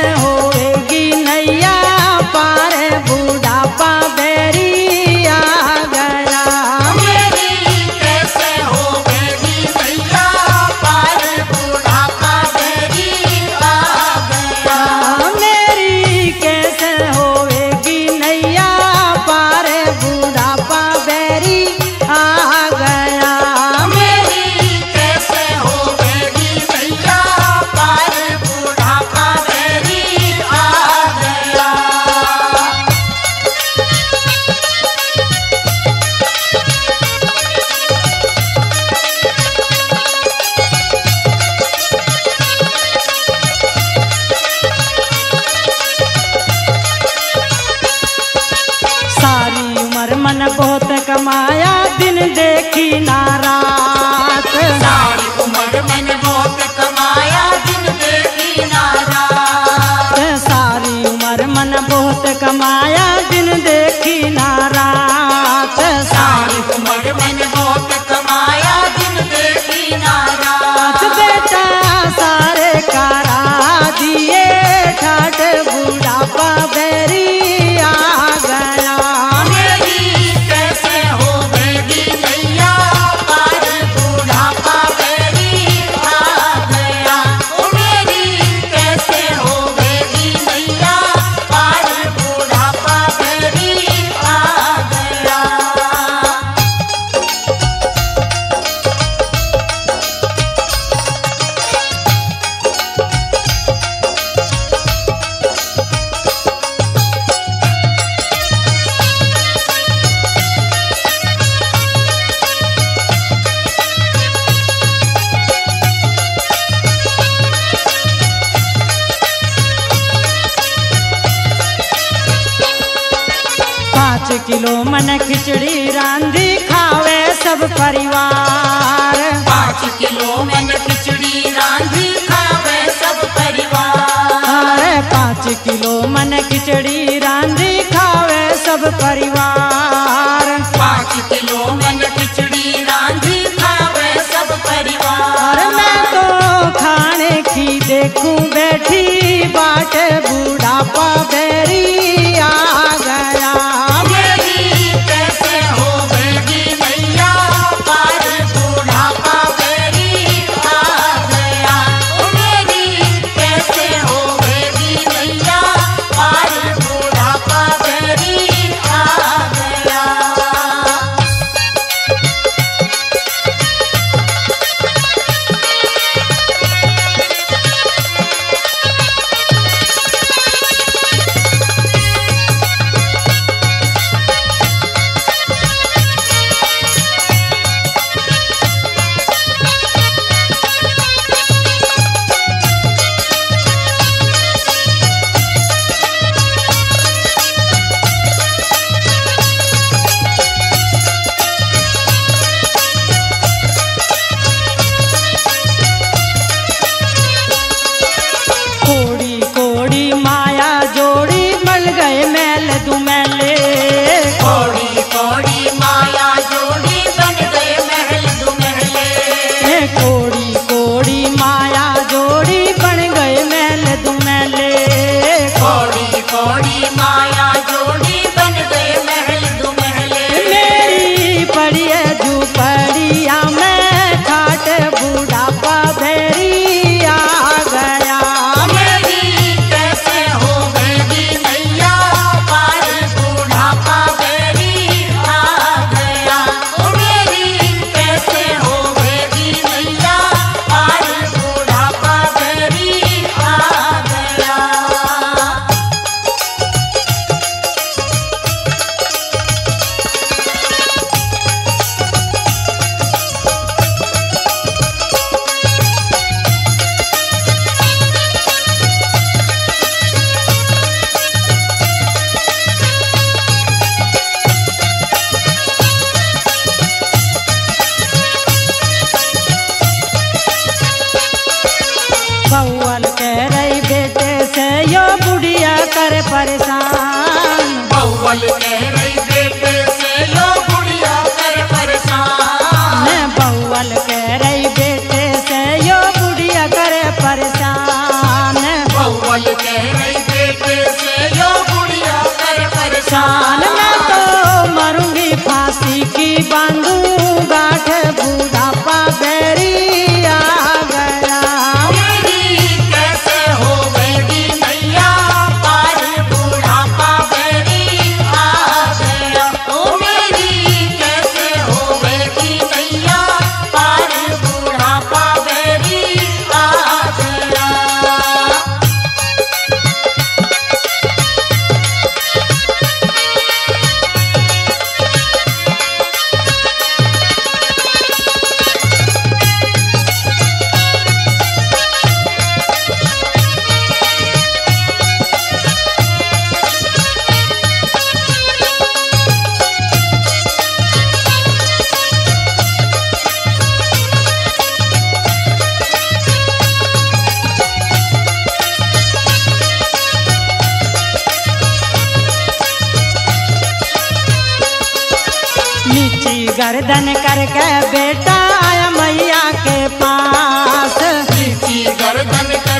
lejos. लो मन खिचड़ी रांधी खावे सब परिवार। पाँच किलो मन खिचड़ी रांधी खावे सब परिवार। पाँच किलो मन खिचड़ी रांधी खावे सब परिवार। पाँच किलो मन खिचड़ी रांधी खावे सब परिवार। मैं तो खाने की देखूँ बैठी बाट बूढ़ा पावे तुम्हें ले कोड़ी कोड़ी माया जोड़ी बन गए महल दुमहले कोड़ी कोड़ी माया जोड़ी बन गए महल ले कोड़ी कोड़ी माया परेशान। बउअल के गर्दन करके बेटा आया मैया के पास। गर्दन कर